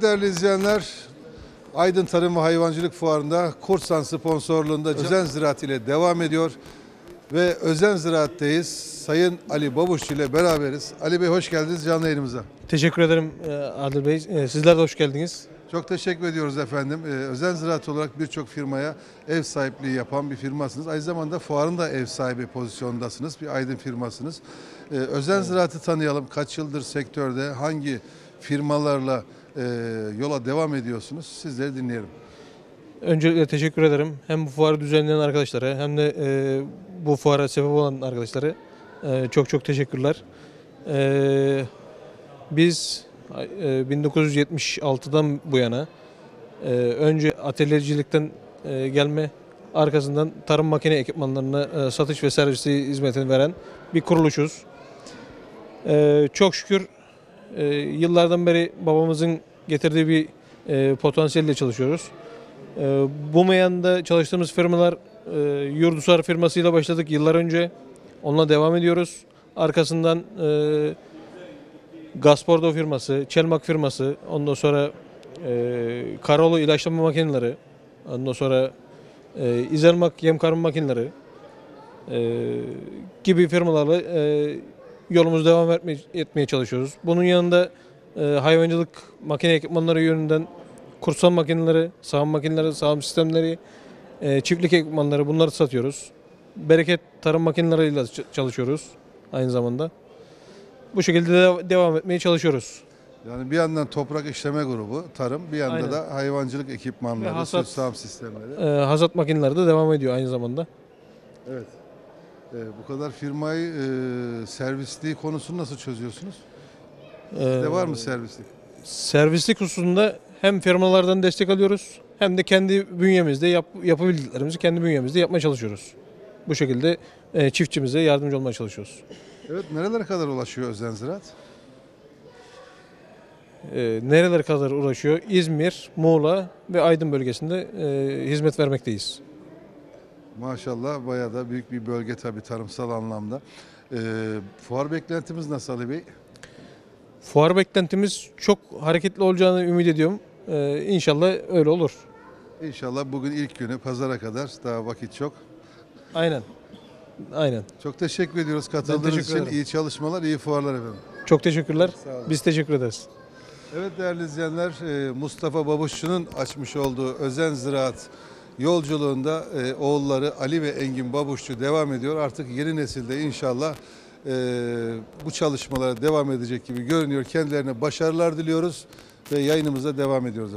Değerli izleyenler, Aydın Tarım ve Hayvancılık Fuarı'nda Korsan sponsorluğunda Özen Ziraat ile devam ediyor. Ve Özen Ziraat'teyiz. Sayın Ali Babuşçu ile beraberiz. Ali Bey hoş geldiniz canlı yayınımıza. Teşekkür ederim e, Adil Bey. E, Sizler de hoş geldiniz. Çok teşekkür ediyoruz efendim. Ee, Özen Ziraat olarak birçok firmaya ev sahipliği yapan bir firmasınız. Aynı zamanda fuarın da ev sahibi pozisyondasınız. Bir Aydın firmasınız. Ee, Özen Ziraat'ı tanıyalım. Kaç yıldır sektörde hangi firmalarla e, yola devam ediyorsunuz? Sizleri dinleyelim. Öncelikle teşekkür ederim. Hem bu fuarı düzenleyen arkadaşlara hem de e, bu fuara sebep olan arkadaşlara e, çok çok teşekkürler. E, biz e, 1976'dan bu yana e, önce atölyecilikten e, gelme arkasından tarım makine ekipmanlarına e, satış ve servisi hizmetini veren bir kuruluşuz. E, çok şükür e, yıllardan beri babamızın getirdiği bir e, potansiyelle çalışıyoruz. E, bu meyanda çalıştığımız firmalar e, Yurdusar firmasıyla başladık yıllar önce. Onunla devam ediyoruz. Arkasından e, Gaspordo firması, Çelmak firması, ondan sonra e, Karolu ilaçlama makineleri, ondan sonra e, İzelmak yem karma makineleri e, gibi firmalarla e, yolumuzu devam etmeye, etmeye çalışıyoruz. Bunun yanında e, hayvancılık makine ekipmanları yönünden kursan makineleri, sağım makineleri, sağım sistemleri, e, çiftlik ekipmanları bunları satıyoruz. Bereket tarım makineleriyle çalışıyoruz aynı zamanda. Bu şekilde de devam etmeye çalışıyoruz. Yani bir yandan toprak işleme grubu, tarım, bir yanda Aynen. da hayvancılık ekipmanları, hasat. süt sağım sistemleri. E, hazat makineleri de devam ediyor aynı zamanda. Evet. Ee, bu kadar firmayı e, servisliği konusunu nasıl çözüyorsunuz? E, Sizde var mı servislik? servislik hususunda hem firmalardan destek alıyoruz hem de kendi bünyemizde yap, yapabildiklerimizi kendi bünyemizde yapmaya çalışıyoruz. Bu şekilde e, çiftçimize yardımcı olmaya çalışıyoruz. Evet, nerelere kadar ulaşıyor Özen Ziraat? E, nerelere kadar uğraşıyor? İzmir, Muğla ve Aydın bölgesinde e, hizmet vermekteyiz. Maşallah bayağı da büyük bir bölge tabii tarımsal anlamda. Ee, fuar beklentimiz nasıl Ali Bey? Fuar beklentimiz çok hareketli olacağını ümit ediyorum. E, inşallah öyle olur. İnşallah bugün ilk günü pazara kadar daha vakit çok. Aynen. Aynen. Çok teşekkür ediyoruz katıldığınız teşekkür için. ederim. İyi çalışmalar, iyi fuarlar efendim. Çok teşekkürler. Olun. Biz teşekkür ederiz. Evet değerli izleyenler, e, Mustafa Babuşçu'nun açmış olduğu Özen Ziraat yolculuğunda e, oğulları Ali ve Engin Babuşçu devam ediyor. Artık yeni nesilde inşallah e, bu çalışmalara devam edecek gibi görünüyor. Kendilerine başarılar diliyoruz ve yayınımıza devam ediyoruz.